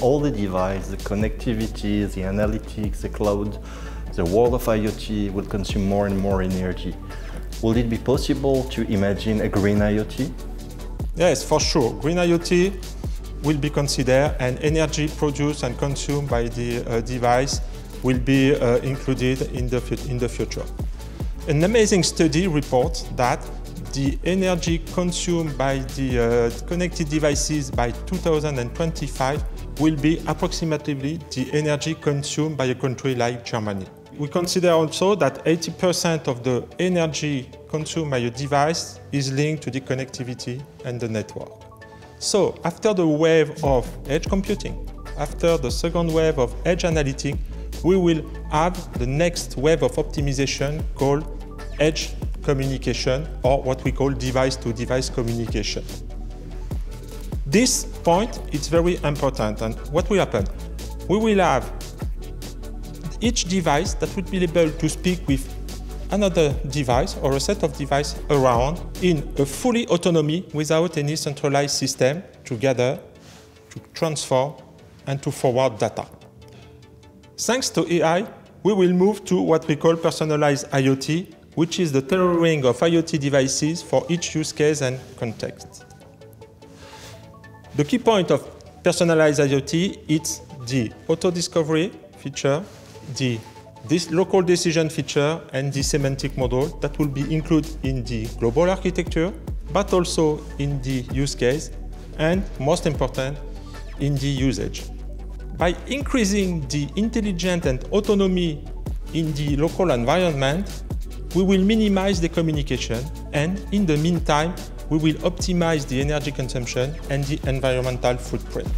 all the devices, the connectivity, the analytics, the cloud, the world of IoT will consume more and more energy. Will it be possible to imagine a green IoT? Yes, for sure. Green IoT will be considered and energy produced and consumed by the uh, device will be uh, included in the, in the future. An amazing study reports that the energy consumed by the uh, connected devices by 2025 will be approximately the energy consumed by a country like Germany. We consider also that 80% of the energy consumed by a device is linked to the connectivity and the network. So after the wave of edge computing, after the second wave of edge analytics, we will have the next wave of optimization called edge communication or what we call device-to-device -device communication. This point is very important and what will happen? We will have each device that would be able to speak with another device or a set of devices around in a fully autonomy without any centralized system to gather, to transform and to forward data. Thanks to AI, we will move to what we call personalized IoT, which is the tailoring of IoT devices for each use case and context. The key point of personalized IoT is the auto-discovery feature, the this local decision feature and the semantic model that will be included in the global architecture, but also in the use case, and most important, in the usage. By increasing the intelligence and autonomy in the local environment, we will minimize the communication and in the meantime, we will optimize the energy consumption and the environmental footprint.